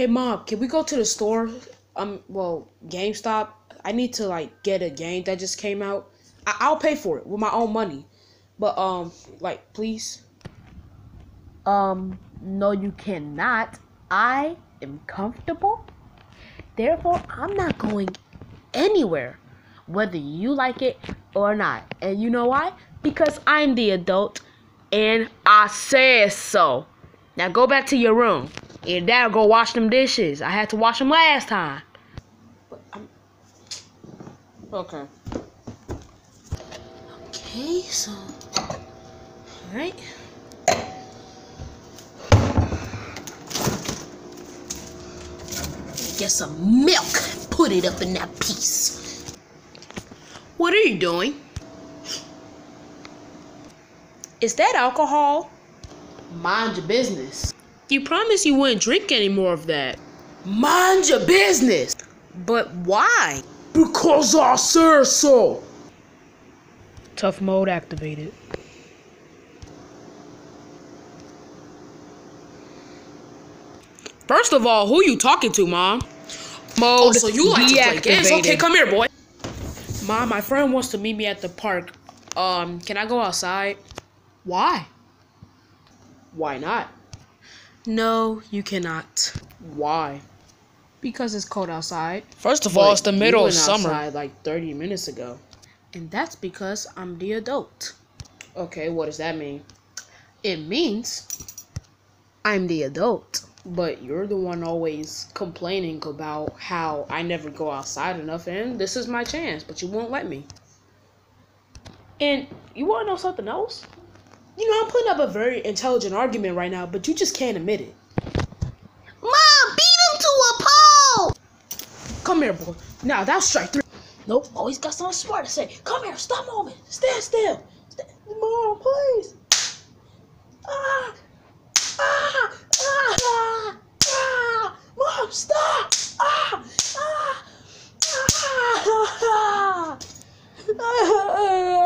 Hey mom, can we go to the store? Um, well, GameStop. I need to like get a game that just came out. I- I'll pay for it with my own money. But um, like, please. Um, no, you cannot. I am comfortable. Therefore, I'm not going anywhere, whether you like it or not. And you know why? Because I'm the adult and I said so. Now go back to your room. And dad go wash them dishes. I had to wash them last time. Okay. Okay, so. Alright. Get some milk. Put it up in that piece. What are you doing? Is that alcohol? Mind your business. You promised you wouldn't drink any more of that. Mind your business. But why? Because I said so. Tough mode activated. First of all, who you talking to, Mom? Mode Oh, so you like to play games? Okay, come here, boy. Mom, my friend wants to meet me at the park. Um, can I go outside? Why? Why not? No, you cannot. Why? Because it's cold outside. First of all, it's the But middle you of went summer. outside like 30 minutes ago. And that's because I'm the adult. Okay, what does that mean? It means I'm the adult. But you're the one always complaining about how I never go outside enough, and this is my chance, but you won't let me. And you want to know something else? You know, I'm putting up a very intelligent argument right now, but you just can't admit it. Mom, beat him to a pole. Come here, boy. Now, that's strike three. Nope, always got something smart to say. Come here, stop moving. Stand still. Stand- Mom, please. Ah! Ah! Ah! Ah! ah. Mom, stop! Ah! Ah! Ah! Ah!